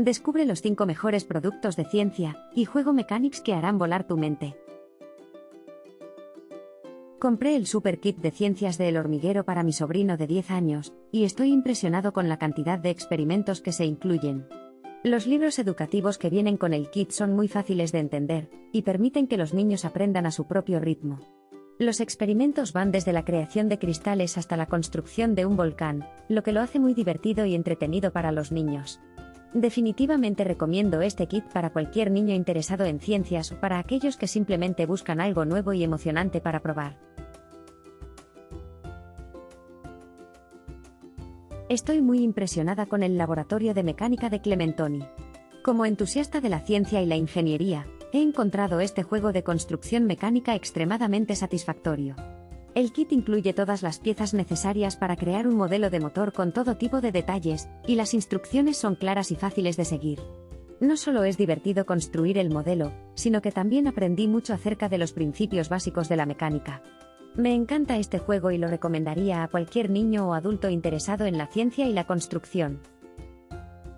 Descubre los 5 mejores productos de ciencia y juego mechanics que harán volar tu mente. Compré el Super Kit de Ciencias de El Hormiguero para mi sobrino de 10 años, y estoy impresionado con la cantidad de experimentos que se incluyen. Los libros educativos que vienen con el kit son muy fáciles de entender, y permiten que los niños aprendan a su propio ritmo. Los experimentos van desde la creación de cristales hasta la construcción de un volcán, lo que lo hace muy divertido y entretenido para los niños. Definitivamente recomiendo este kit para cualquier niño interesado en ciencias o para aquellos que simplemente buscan algo nuevo y emocionante para probar. Estoy muy impresionada con el laboratorio de mecánica de Clementoni. Como entusiasta de la ciencia y la ingeniería, he encontrado este juego de construcción mecánica extremadamente satisfactorio. El kit incluye todas las piezas necesarias para crear un modelo de motor con todo tipo de detalles, y las instrucciones son claras y fáciles de seguir. No solo es divertido construir el modelo, sino que también aprendí mucho acerca de los principios básicos de la mecánica. Me encanta este juego y lo recomendaría a cualquier niño o adulto interesado en la ciencia y la construcción.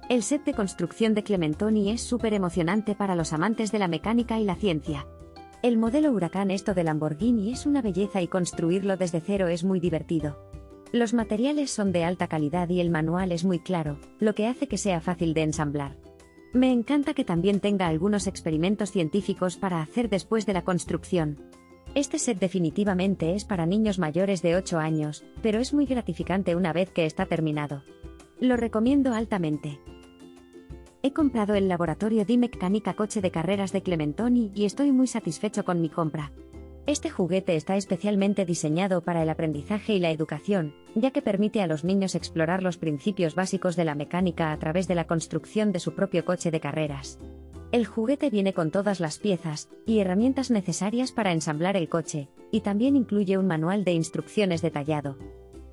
El set de construcción de Clementoni es súper emocionante para los amantes de la mecánica y la ciencia. El modelo Huracán esto de Lamborghini es una belleza y construirlo desde cero es muy divertido. Los materiales son de alta calidad y el manual es muy claro, lo que hace que sea fácil de ensamblar. Me encanta que también tenga algunos experimentos científicos para hacer después de la construcción. Este set definitivamente es para niños mayores de 8 años, pero es muy gratificante una vez que está terminado. Lo recomiendo altamente. He comprado el laboratorio de Mecánica Coche de Carreras de Clementoni y estoy muy satisfecho con mi compra. Este juguete está especialmente diseñado para el aprendizaje y la educación, ya que permite a los niños explorar los principios básicos de la mecánica a través de la construcción de su propio coche de carreras. El juguete viene con todas las piezas y herramientas necesarias para ensamblar el coche, y también incluye un manual de instrucciones detallado.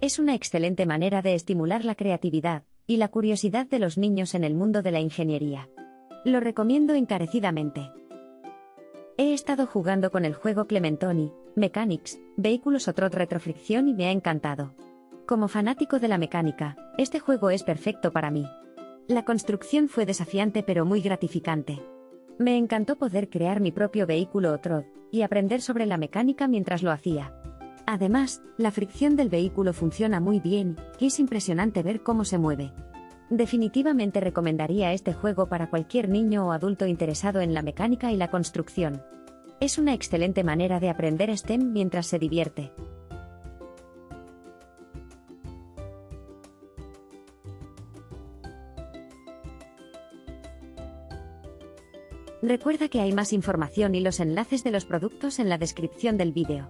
Es una excelente manera de estimular la creatividad y la curiosidad de los niños en el mundo de la ingeniería. Lo recomiendo encarecidamente. He estado jugando con el juego Clementoni, Mechanics, Vehículos o Trot Retrofricción y me ha encantado. Como fanático de la mecánica, este juego es perfecto para mí. La construcción fue desafiante pero muy gratificante. Me encantó poder crear mi propio vehículo o y aprender sobre la mecánica mientras lo hacía. Además, la fricción del vehículo funciona muy bien, y es impresionante ver cómo se mueve. Definitivamente recomendaría este juego para cualquier niño o adulto interesado en la mecánica y la construcción. Es una excelente manera de aprender STEM mientras se divierte. Recuerda que hay más información y los enlaces de los productos en la descripción del vídeo.